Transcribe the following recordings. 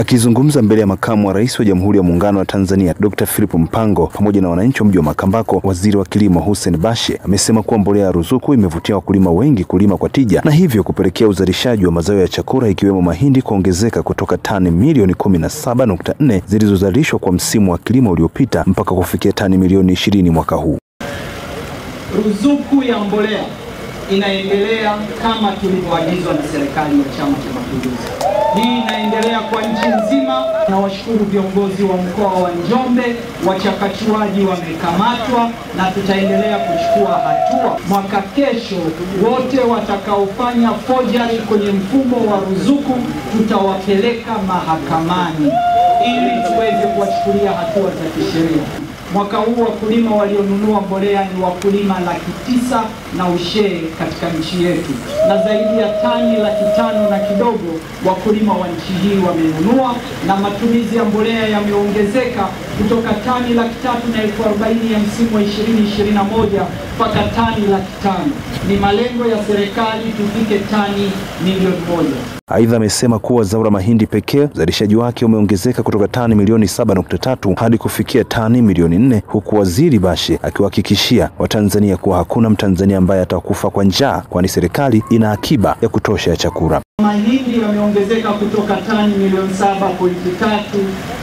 Akizungumza mbele ya makamu wa rais wa Jamhuri ya Muungano wa Tanzania Dr. Philip Mpango pamoja na wananchi wa mji wa Makambako, waziri wa kilimo Hussein Bashe amesema kuwa mbolea ya ruzuku imevutia wakulima wengi kulima kwa tija na hivyo kupelekea uzalishaji wa mazao ya chakula ikiwemo mahindi kuongezeka kutoka tani milioni kumi na saba nukta nne zilizozalishwa kwa msimu wa kilimo uliopita mpaka kufikia tani milioni ishirini mwaka huu. Ruzuku ya mbolea inaendelea kama tulivyoagizwa na serikali ya Chama cha Mapinduzi. Hii inaendelea kwa. Nawashukuru viongozi wa mkoa wa Njombe, wachakachuaji wamekamatwa na tutaendelea kuchukua hatua. Mwaka kesho, wote watakaofanya forgery kwenye mfumo wa ruzuku tutawapeleka mahakamani ili tuweze kuwachukulia hatua za kisheria. Mwaka huu wakulima walionunua mbolea ni wakulima laki tisa na ushee katika nchi yetu, na zaidi ya tani laki tano na kidogo wakulima wa nchi hii wamenunua, na matumizi ya mbolea yameongezeka kutoka tani laki tatu na elfu arobaini ya msimu wa 2021 mpaka tani laki tano. Ni malengo ya serikali tufike tani milioni moja. Aidha, amesema kuwa zao la mahindi pekee uzalishaji wake umeongezeka kutoka tani milioni saba nukta tatu hadi kufikia tani milioni nne huku waziri Bashe akiwahakikishia Watanzania kuwa hakuna Mtanzania ambaye atakufa kwa njaa, kwani serikali ina akiba ya kutosha ya chakula. Mahindi yameongezeka kutoka tani milioni saba pointi tatu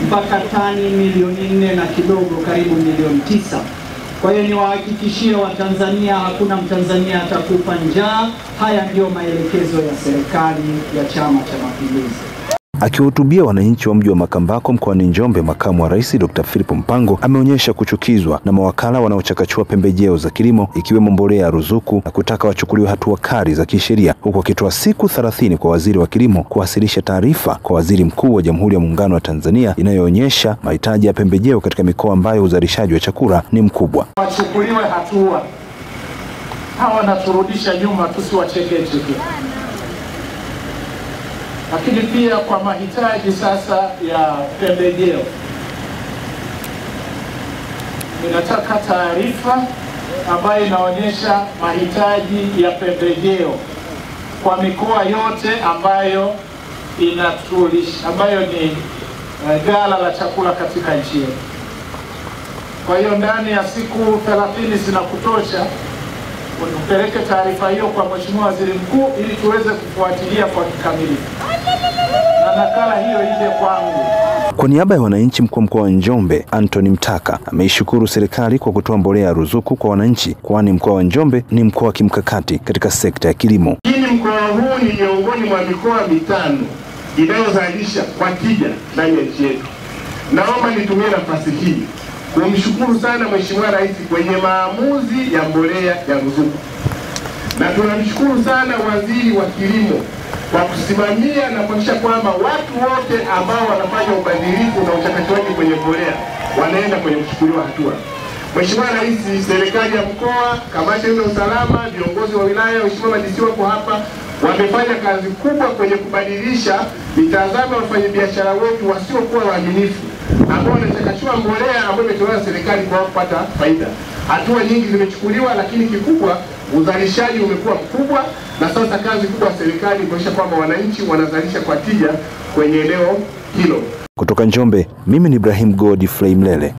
mpaka tani milioni nne na kidogo, karibu milioni tisa. Kwa hiyo niwahakikishie Watanzania hakuna Mtanzania atakufa njaa. Haya ndiyo maelekezo ya serikali ya Chama cha Mapinduzi. Akiwahutubia wananchi wa mji wa Makambako mkoani Njombe, makamu wa rais Dr. Philip Mpango ameonyesha kuchukizwa na mawakala wanaochakachua pembejeo za kilimo ikiwemo mbolea ya ruzuku na kutaka wachukuliwe hatua kali za kisheria, huku akitoa siku thelathini kwa waziri wa kilimo kuwasilisha taarifa kwa waziri mkuu wa Jamhuri ya Muungano wa Tanzania inayoonyesha mahitaji ya pembejeo katika mikoa ambayo uzalishaji wa chakula ni mkubwa. Wachukuliwe hatua hawa, wanaturudisha nyuma, tusiwachekeche tu lakini pia kwa mahitaji sasa ya pembejeo, ninataka taarifa ambayo inaonyesha mahitaji ya pembejeo kwa mikoa yote ambayo inatulisha, ambayo ni uh, ghala la chakula katika nchi yetu. Kwa hiyo ndani ya siku 30 zinakutosha upeleke taarifa hiyo kwa Mheshimiwa Waziri Mkuu ili tuweze kufuatilia kwa kikamilifu na nakala hiyo ije kwangu. Kwa niaba ya wananchi, mkuu wa mkoa wa Njombe Anthony Mtaka ameishukuru serikali kwa kutoa mbolea ya ruzuku kwa wananchi, kwani mkoa wa Njombe ni mkoa wa kimkakati katika sekta ya kilimo. Lakini mkoa huu ni miongoni mwa mikoa mitano inayozalisha kwa tija ndani ya nchi yetu. Naomba nitumie nafasi hii kumshukuru sana Mheshimiwa Rais kwenye maamuzi ya mbolea ya ruzuku, na tunamshukuru sana Waziri wa Kilimo kwa kusimamia na kuhakikisha kwamba watu wote ambao wanafanya ubadilifu na uchakachuaji kwenye mbolea wanaenda kwenye kuchukuliwa hatua. Mheshimiwa Rais, serikali ya mkoa, kamati ya usalama, viongozi wa wilaya, Mheshimiwa madisi wako hapa, wamefanya kazi kubwa kwenye kubadilisha mitazamo ya wafanyabiashara wetu wasiokuwa waaminifu ambao wanachakachua mbolea ambayo imetolewa na serikali kwa kupata faida. Hatua nyingi zimechukuliwa, lakini kikubwa uzalishaji umekuwa mkubwa, na sasa kazi kubwa ya serikali kuhakikisha kwamba wananchi wanazalisha kwa tija kwenye eneo hilo. Kutoka Njombe, mimi ni Ibrahim Godfrey Mlele.